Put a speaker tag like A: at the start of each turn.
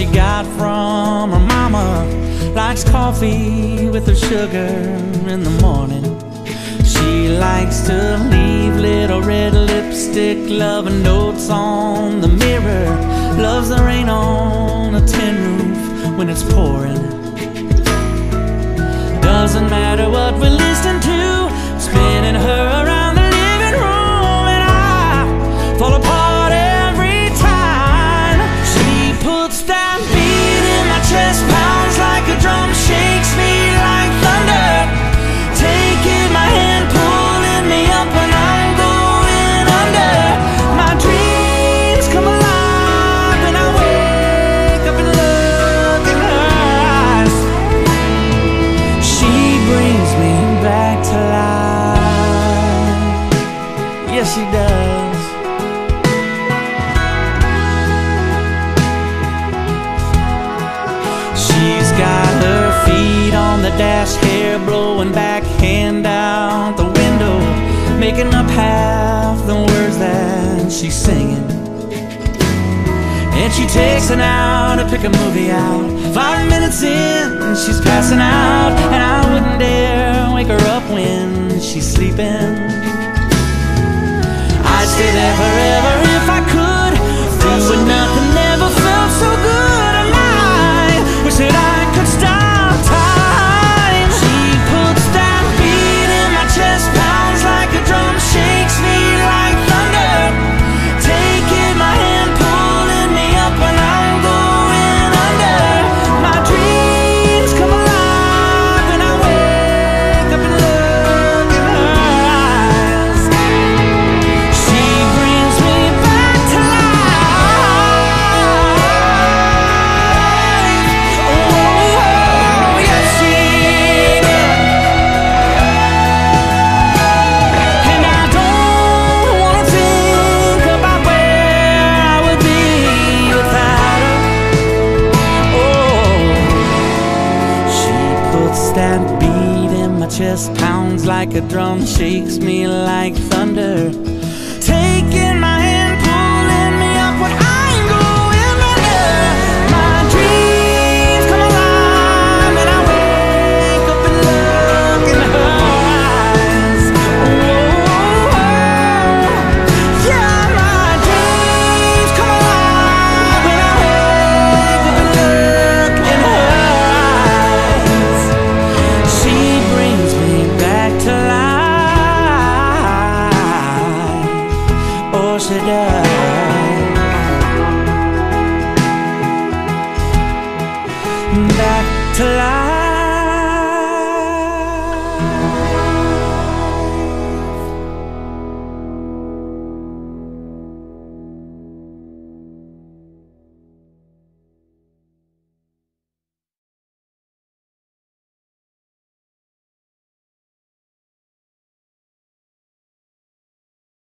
A: she got from her mama. Likes coffee with her sugar in the morning. She likes to leave little red lipstick loving notes on the mirror. Loves the rain on a tin roof when it's pouring. Doesn't matter Yes, she does. She's got her feet on the dash, hair blowing back, hand out the window, making up half the words that she's singing. And she takes an hour to pick a movie out. Five minutes in, she's passing out. And I wouldn't dare wake her up when she's sleeping. Stay there forever if I that beat in my chest, pounds like a drum, shakes me like thunder.